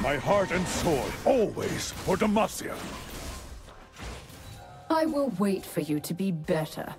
My heart and sword, always for Demacia. I will wait for you to be better.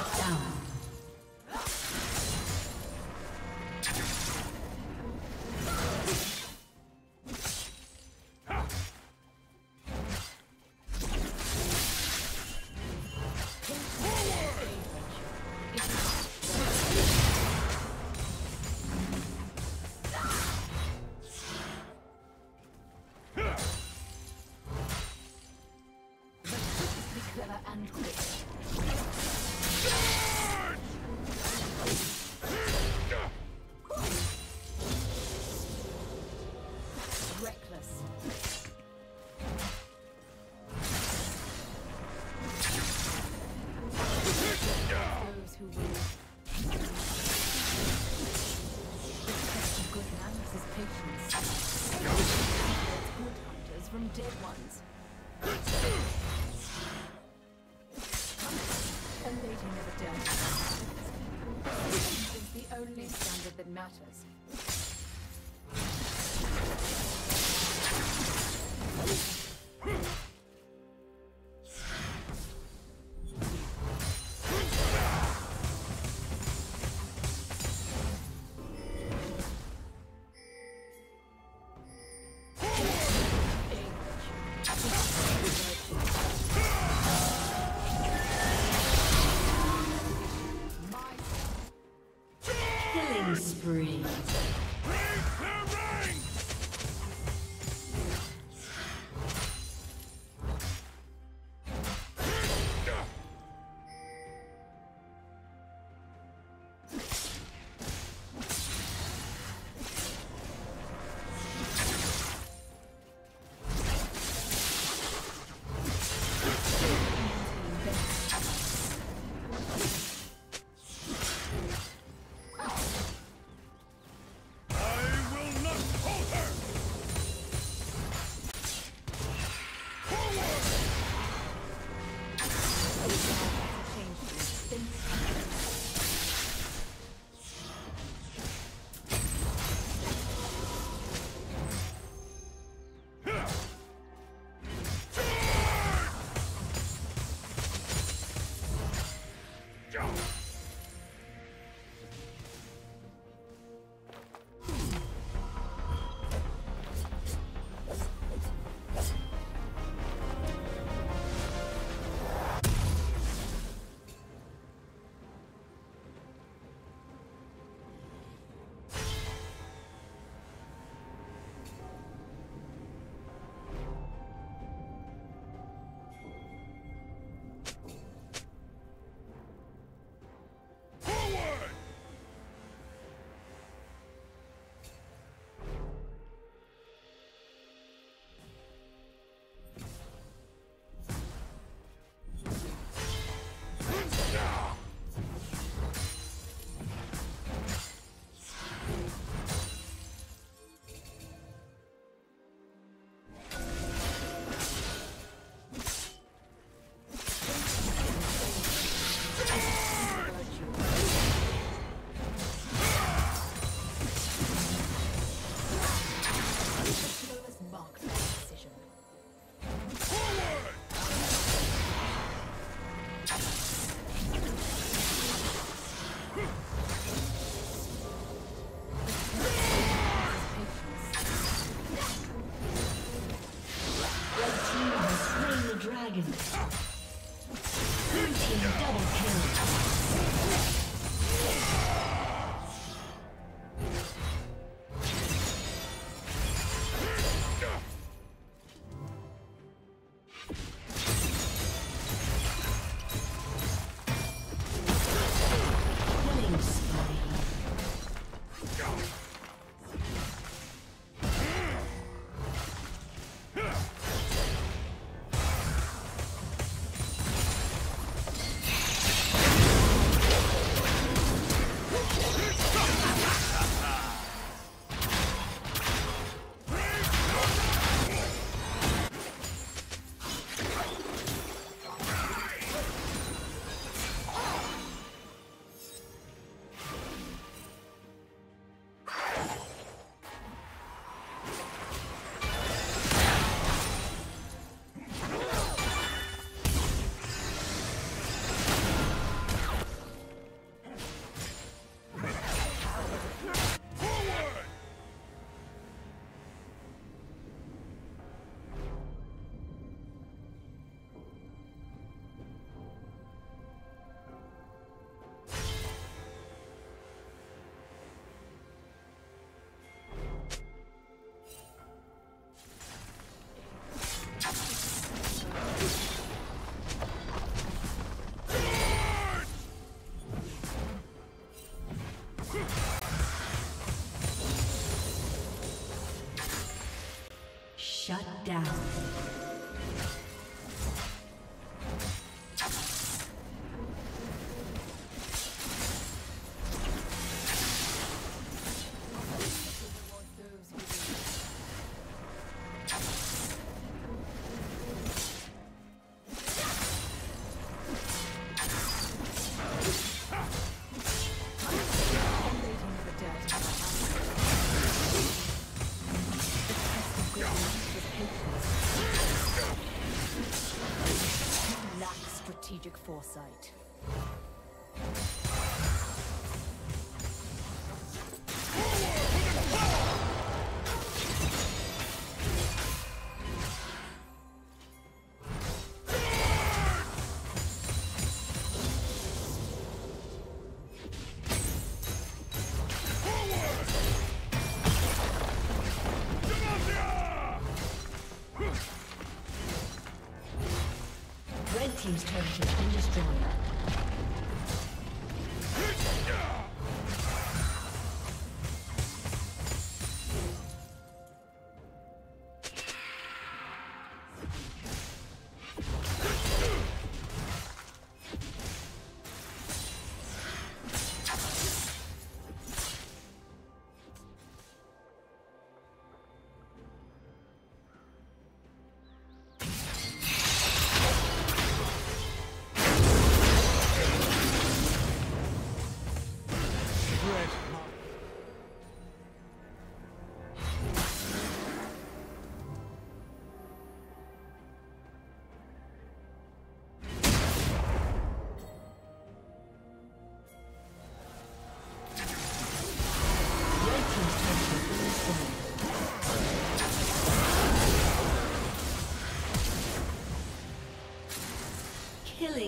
Shut down. Spree. down. Foresight.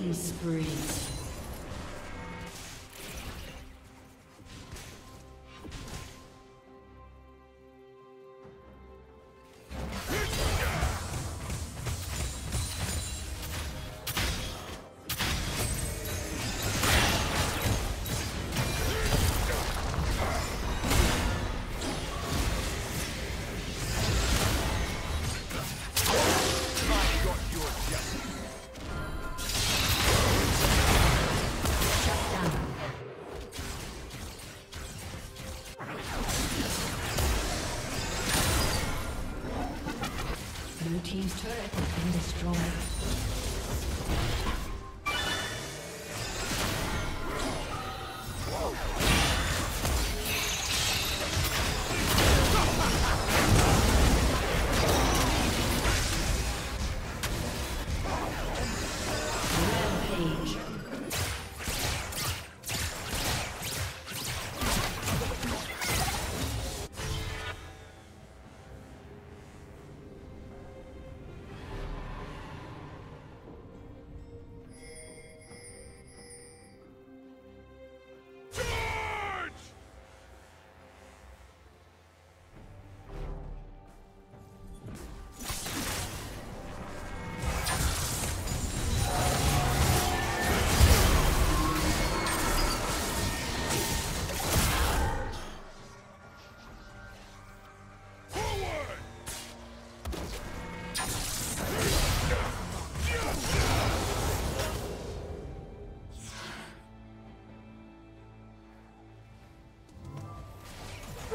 Killing spree.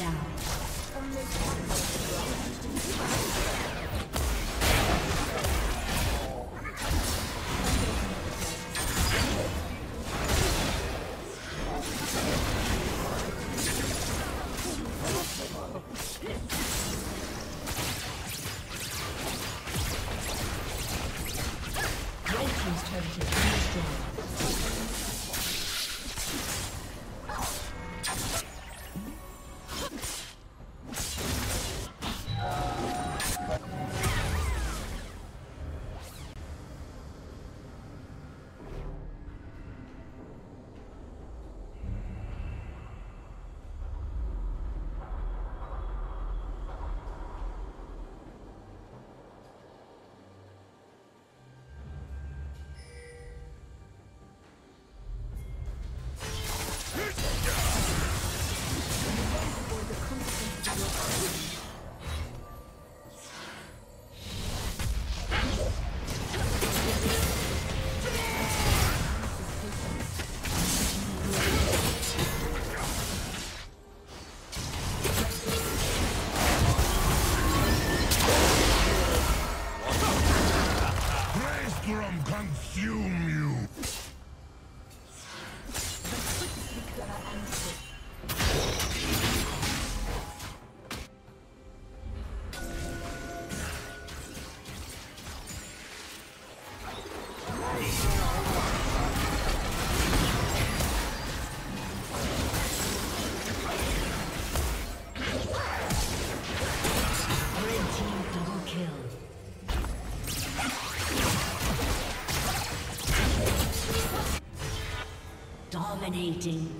down. Dominating.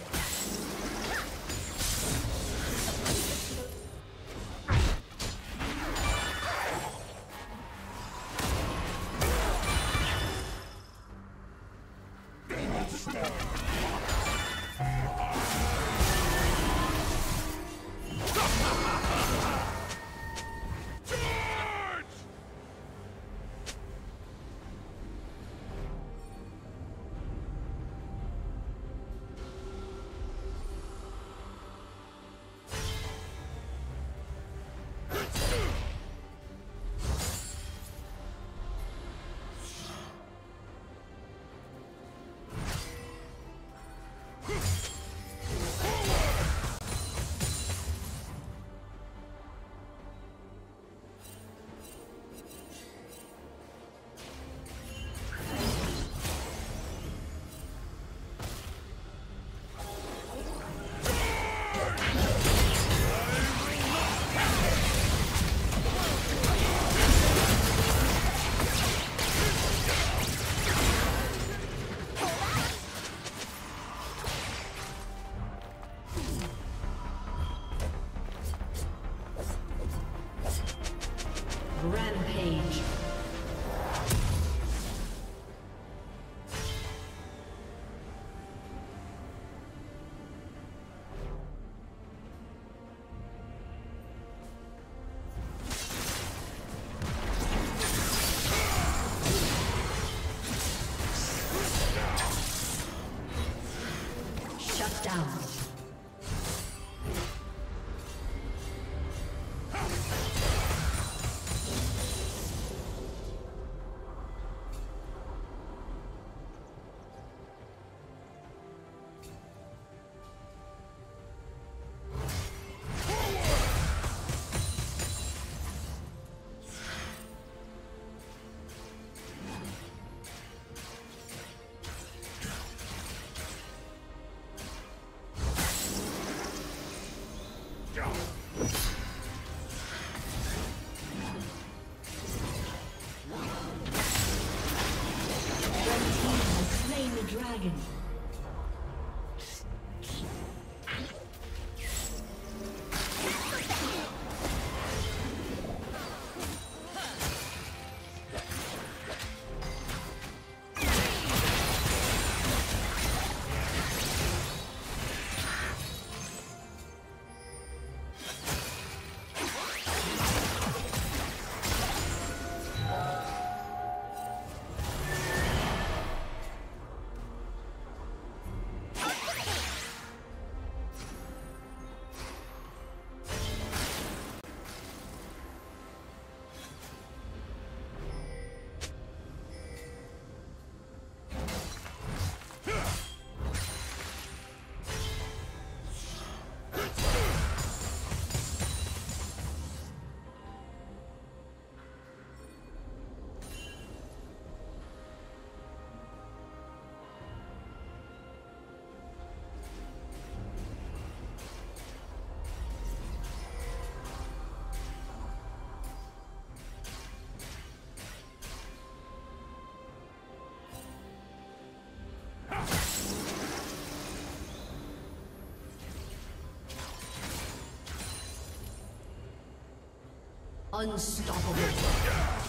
Unstoppable.